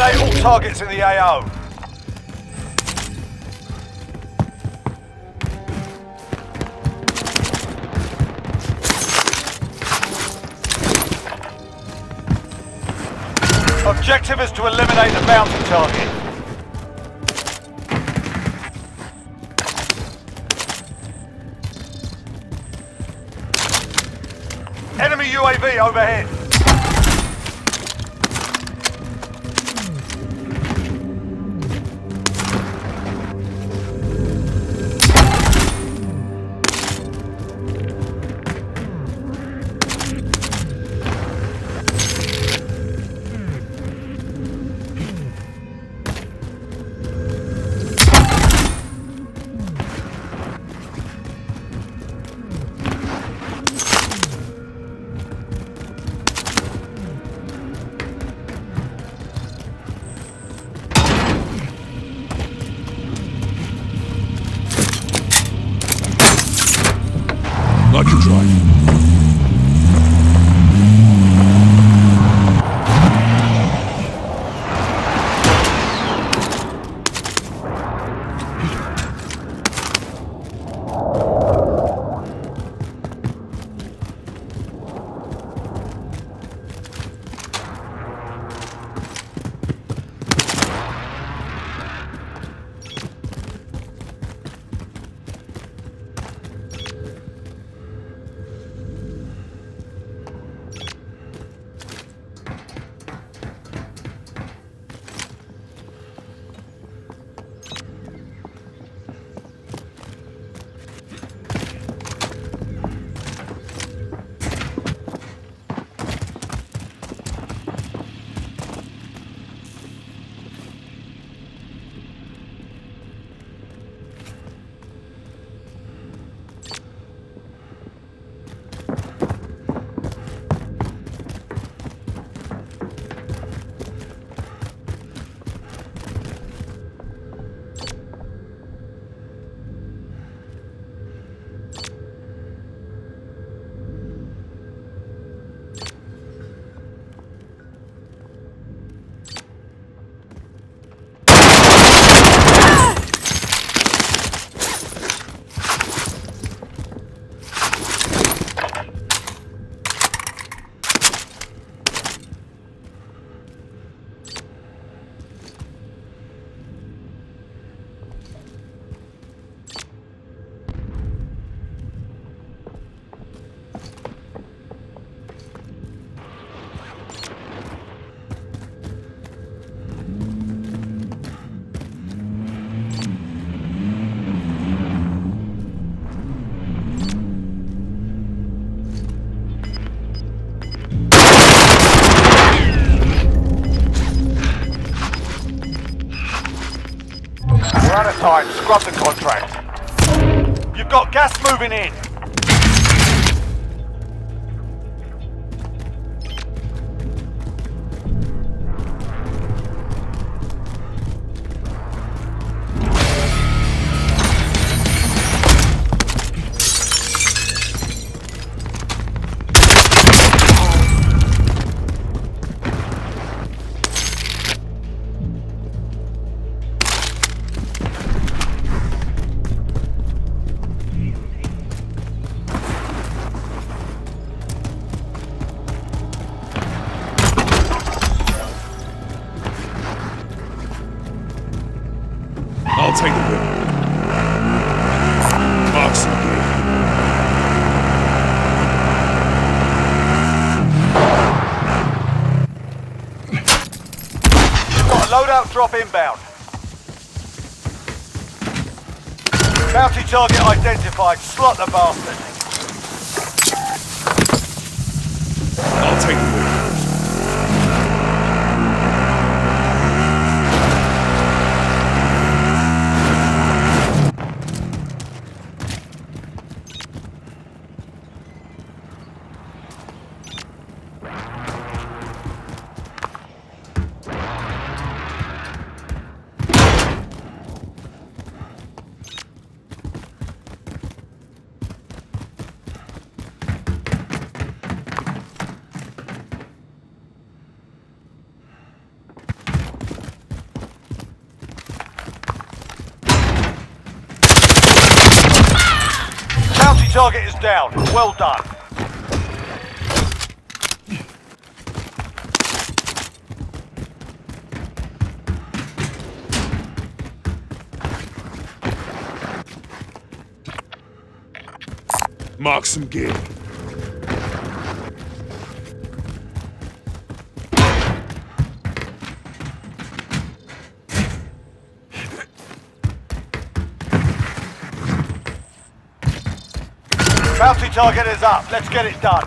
Eliminate all targets in the AO. Objective is to eliminate the bounty target. Enemy UAV overhead. Time. Scrub the contract. You've got gas moving in. I'll take the win. Boxing. Got a loadout drop inbound. Bounty target identified. Slot the bastard. Target is down. Well done. Mark some gear. Target is up. Let's get it done.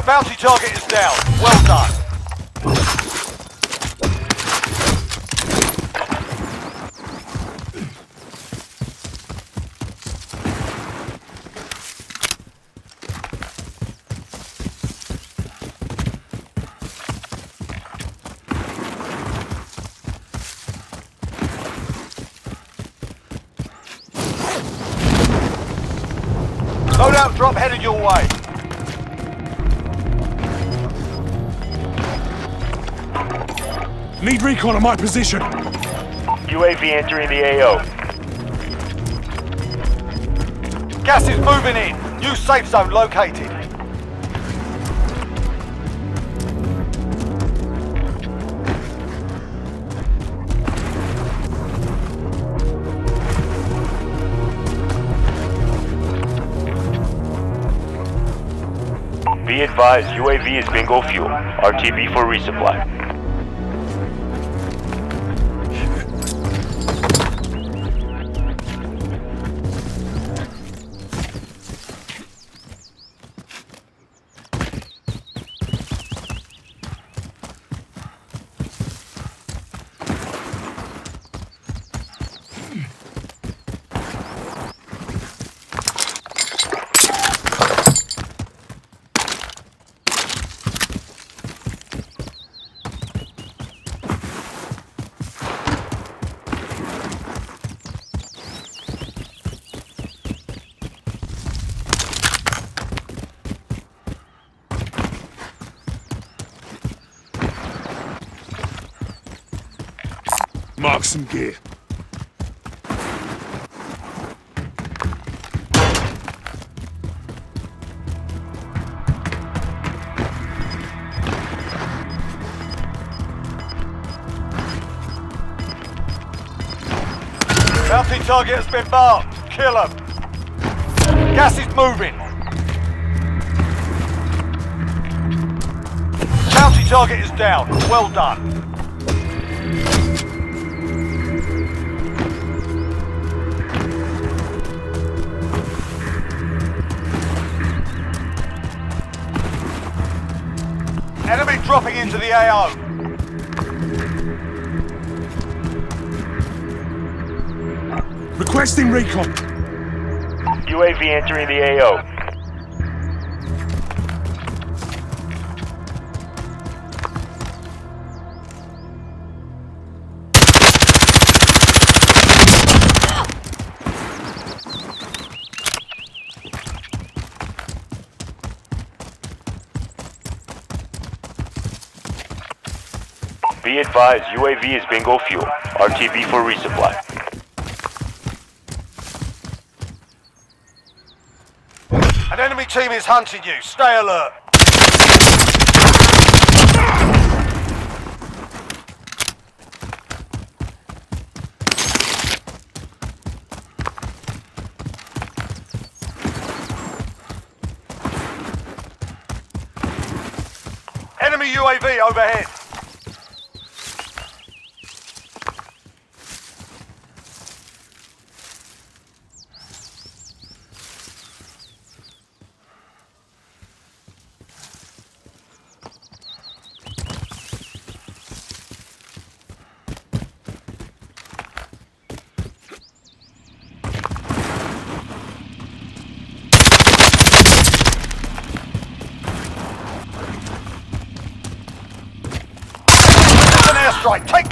The bounty target is down. Well done. Drop headed your way. Need recon on my position. UAV entering the AO. Gas is moving in. New safe zone located. Be advised, UAV is bingo fuel. RTB for resupply. Mark some gear. Bounty target has been marked. Kill him. Gas is moving. Bounty target is down. Well done. Into the AO. Requesting recon. UAV entering the AO. Advised, UAV is bingo fuel. RTB for resupply. An enemy team is hunting you. Stay alert. Enemy UAV overhead.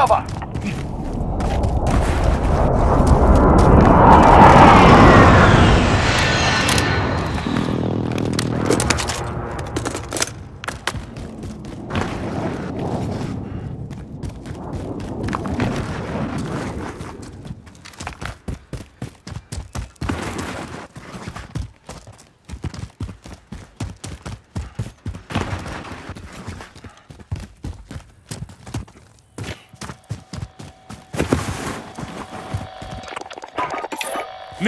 Cover.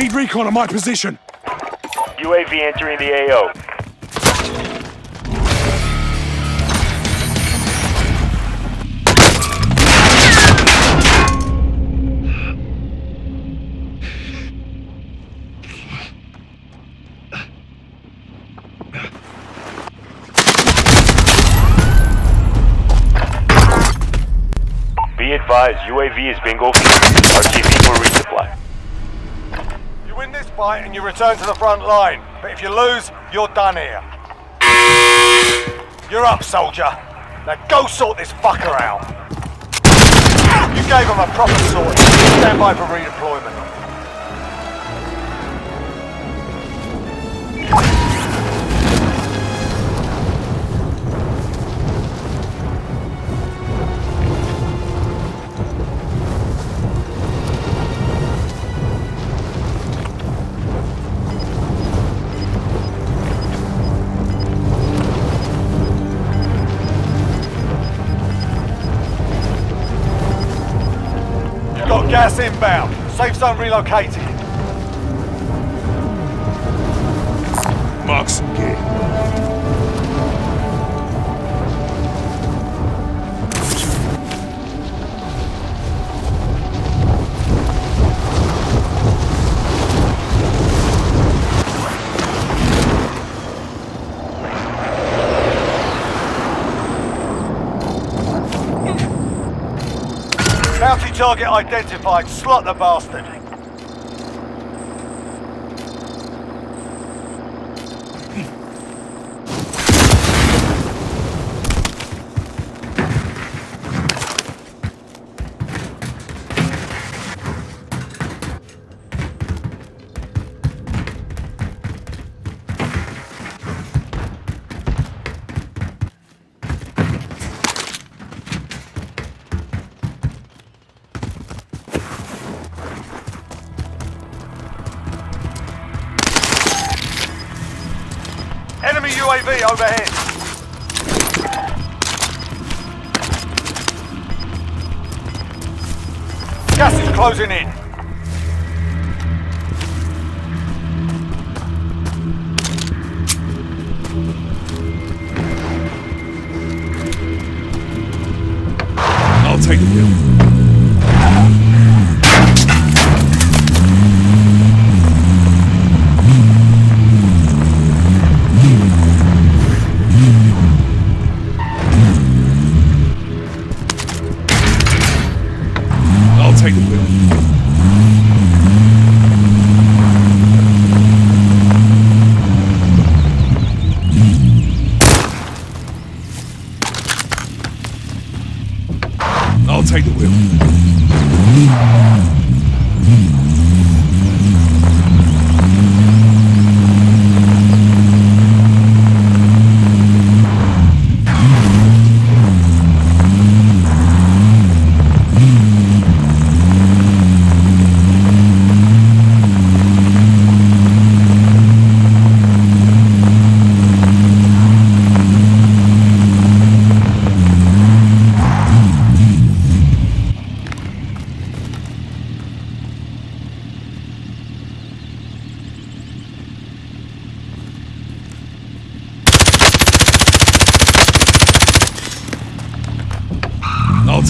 Need recon on my position. UAV entering the AO. Be advised, UAV is bingo fuel. RTB for resupply. You win this fight and you return to the front line. But if you lose, you're done here. You're up, soldier. Now go sort this fucker out. You gave him a proper sort. Stand by for redeployment. Gas inbound. Safe zone relocated. Mark some target identified. Slot the bastard. UAV overhead. Gas is closing in. I'll take the wheel. I'll take the wheel.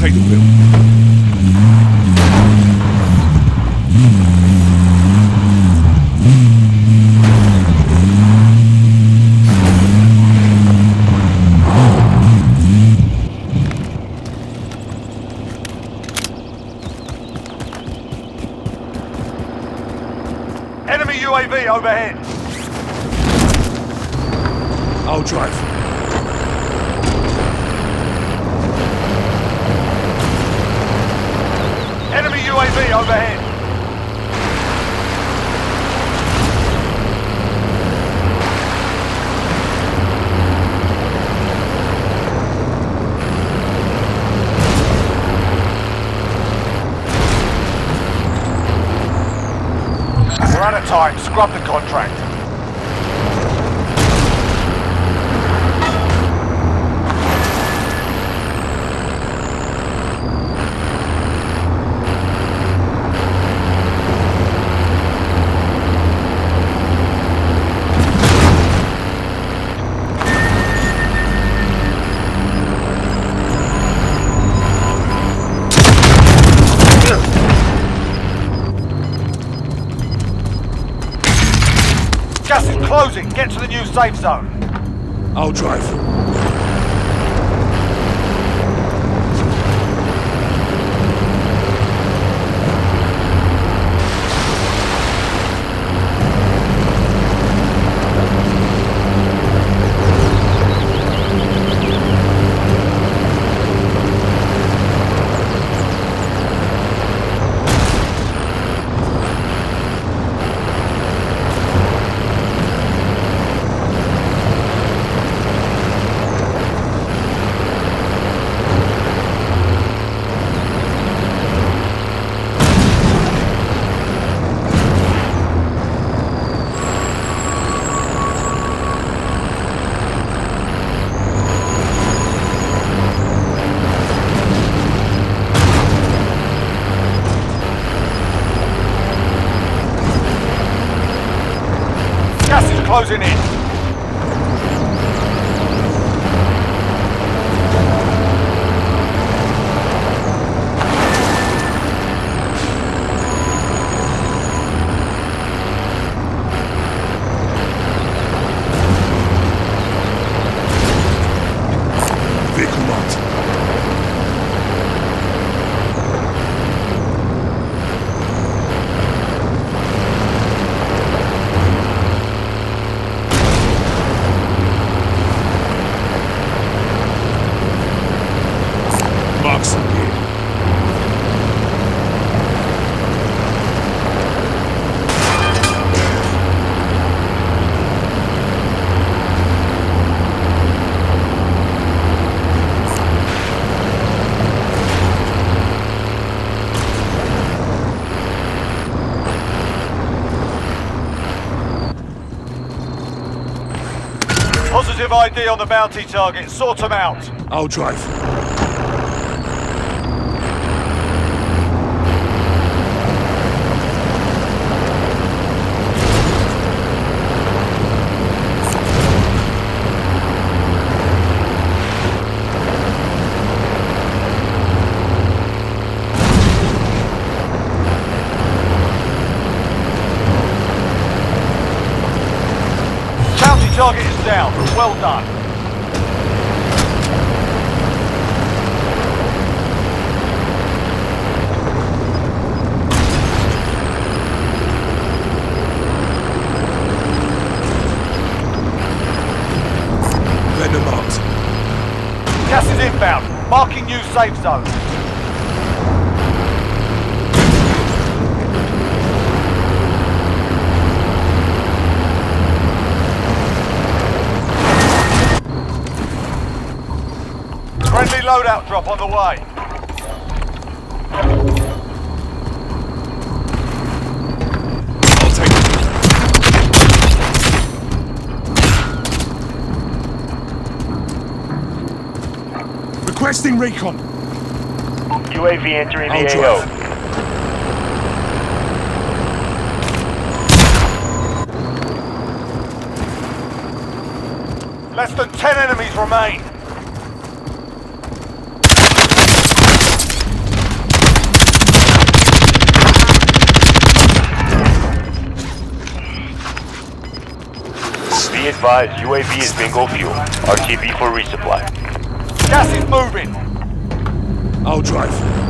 Take the wheel. Enemy UAV overhead. I'll drive. Enemy UAV overhead. We're out of time. Scrub the contract. Let's get to the new safe zone. I'll drive. Closing in. ID on the bounty target. Sort them out. I'll drive. Bounty target is down. Well done. Gas is inbound. Marking new safe zone. Friendly loadout drop on the way. I'll take the wheel. Requesting recon. UAV entering I'll the drive. AO. Less than 10 enemies remain. Advised, UAV is bingo fuel. RTB for resupply. Gas is moving. I'll drive.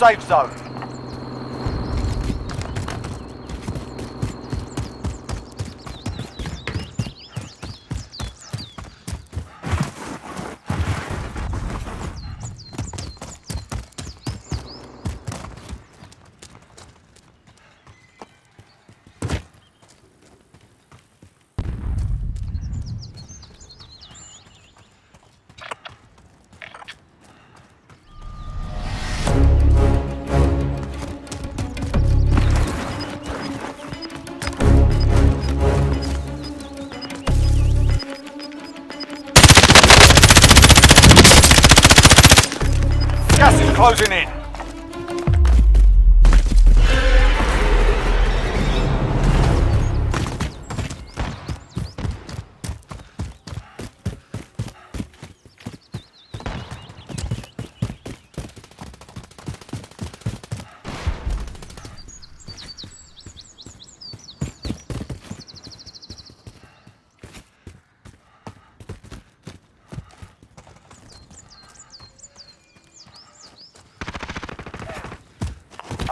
Safe zone.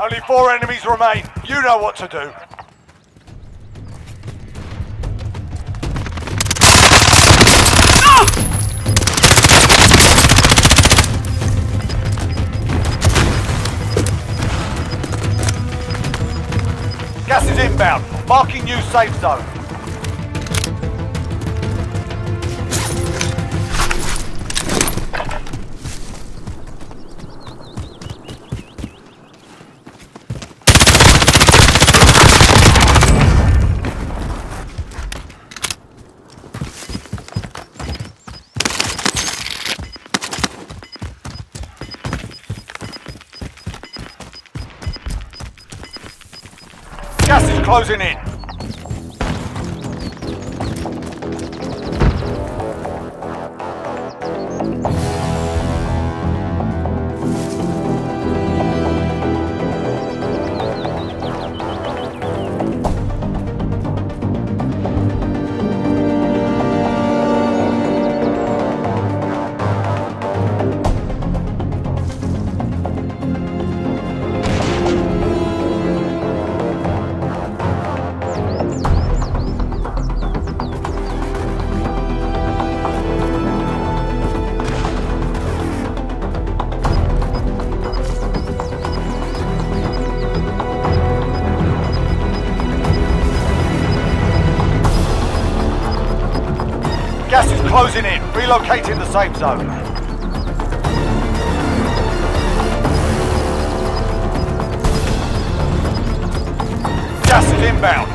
Only four enemies remain. You know what to do. Gas is inbound. Marking new safe zone. Closing in. Relocating the safe zone. Gas is inbound.